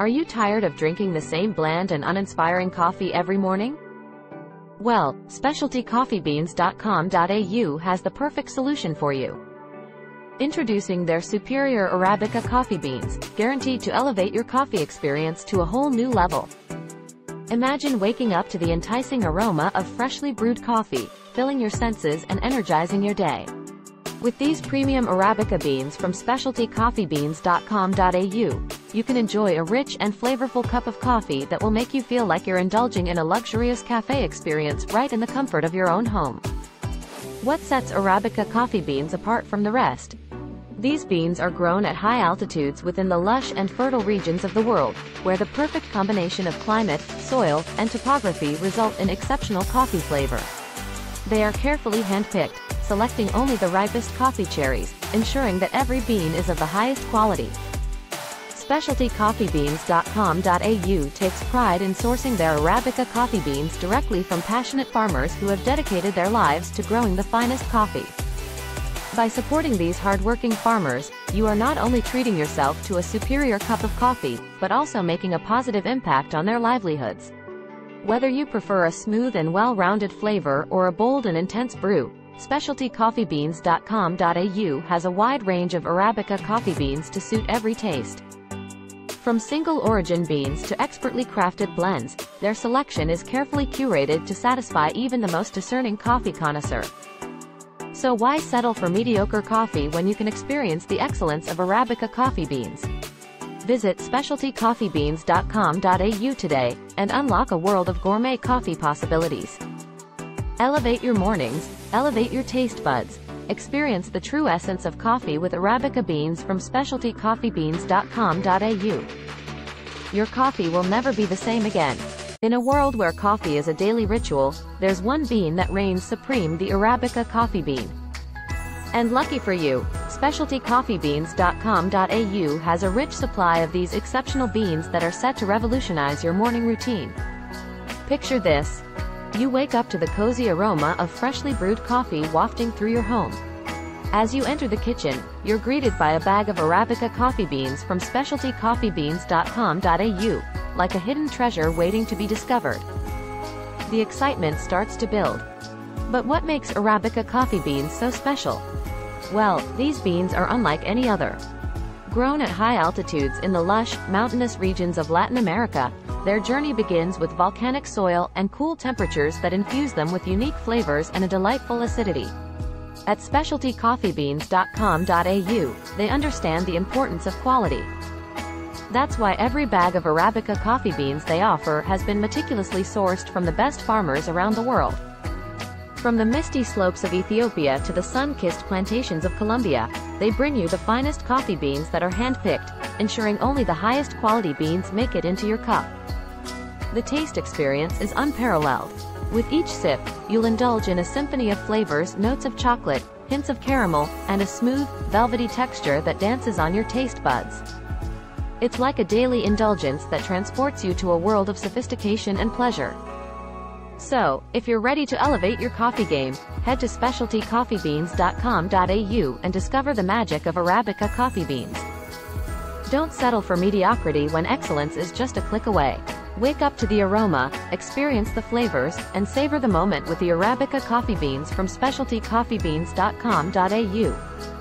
Are you tired of drinking the same bland and uninspiring coffee every morning? Well, specialtycoffeebeans.com.au has the perfect solution for you. Introducing their superior Arabica coffee beans, guaranteed to elevate your coffee experience to a whole new level. Imagine waking up to the enticing aroma of freshly brewed coffee, filling your senses and energizing your day. With these premium Arabica beans from specialtycoffeebeans.com.au, you can enjoy a rich and flavorful cup of coffee that will make you feel like you're indulging in a luxurious cafe experience right in the comfort of your own home. What sets Arabica coffee beans apart from the rest? These beans are grown at high altitudes within the lush and fertile regions of the world, where the perfect combination of climate, soil, and topography result in exceptional coffee flavor. They are carefully handpicked, selecting only the ripest coffee cherries, ensuring that every bean is of the highest quality. SpecialtyCoffeeBeans.com.au takes pride in sourcing their Arabica coffee beans directly from passionate farmers who have dedicated their lives to growing the finest coffee. By supporting these hardworking farmers, you are not only treating yourself to a superior cup of coffee, but also making a positive impact on their livelihoods. Whether you prefer a smooth and well-rounded flavor or a bold and intense brew, SpecialtyCoffeeBeans.com.au has a wide range of Arabica coffee beans to suit every taste. From single origin beans to expertly crafted blends, their selection is carefully curated to satisfy even the most discerning coffee connoisseur. So why settle for mediocre coffee when you can experience the excellence of Arabica coffee beans? Visit specialtycoffeebeans.com.au today and unlock a world of gourmet coffee possibilities. Elevate your mornings, elevate your taste buds. Experience the true essence of coffee with Arabica beans from specialtycoffeebeans.com.au. Your coffee will never be the same again. In a world where coffee is a daily ritual, there's one bean that reigns supreme the Arabica coffee bean. And lucky for you, specialtycoffeebeans.com.au has a rich supply of these exceptional beans that are set to revolutionize your morning routine. Picture this, you wake up to the cozy aroma of freshly brewed coffee wafting through your home. As you enter the kitchen, you're greeted by a bag of Arabica coffee beans from specialtycoffeebeans.com.au, like a hidden treasure waiting to be discovered. The excitement starts to build. But what makes Arabica coffee beans so special? Well, these beans are unlike any other. Grown at high altitudes in the lush, mountainous regions of Latin America, their journey begins with volcanic soil and cool temperatures that infuse them with unique flavors and a delightful acidity. At specialtycoffeebeans.com.au, they understand the importance of quality. That's why every bag of Arabica coffee beans they offer has been meticulously sourced from the best farmers around the world. From the misty slopes of Ethiopia to the sun-kissed plantations of Colombia, they bring you the finest coffee beans that are hand-picked, ensuring only the highest quality beans make it into your cup. The taste experience is unparalleled. With each sip, you'll indulge in a symphony of flavors, notes of chocolate, hints of caramel, and a smooth, velvety texture that dances on your taste buds. It's like a daily indulgence that transports you to a world of sophistication and pleasure. So, if you're ready to elevate your coffee game, head to specialtycoffeebeans.com.au and discover the magic of Arabica coffee beans. Don't settle for mediocrity when excellence is just a click away. Wake up to the aroma, experience the flavors, and savor the moment with the Arabica coffee beans from specialtycoffeebeans.com.au.